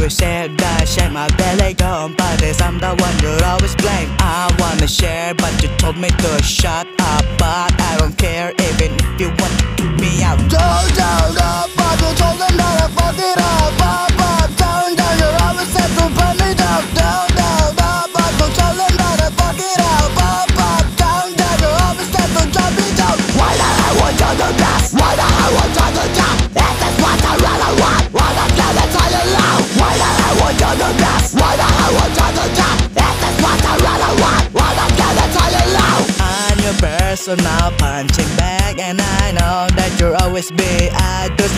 will share that shake my belly gone. But it's I'm the one you always blame I wanna share but you told me to shut up. But I don't care even if you want to me out. Don't down up but you told them your personal punching bag And I know that you'll always be at this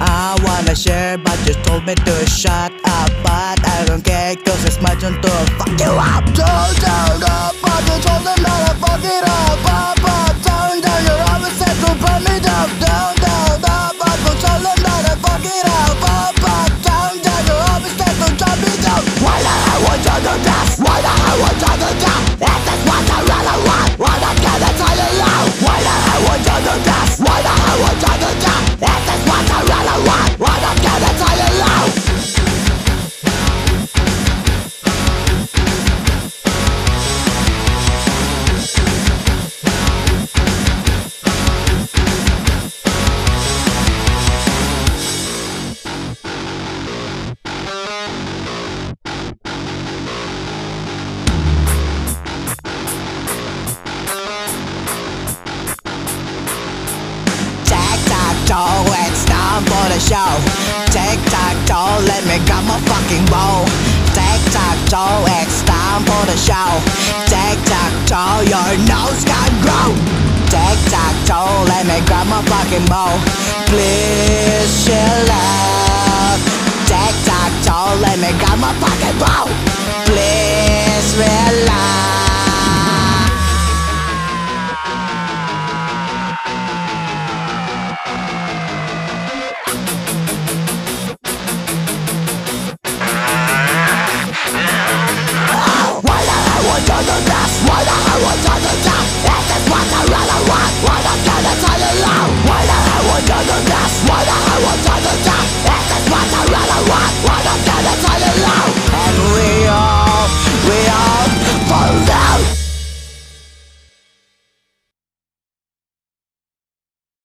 I wanna share but you told me to shut up But I don't care cause it's my turn to fuck you up. Down, down, up, but you told them that I fuck it up Up, up, down, down, you always said to burn me down. Down, down, up, but you told them that I fuck it up Up, up, down, down, you always said to drop me down. Why the hell would you do this? Why the hell would you do that? Is this what time for the show. Tic tac toe, let me grab my fucking bow. Tic tac toe, it's time for the show. Tic tac toe, your nose can grow. Tic tac toe, let me grab my fucking bow. Please chill out. Tic tac toe, let me grab my fucking bow. Please.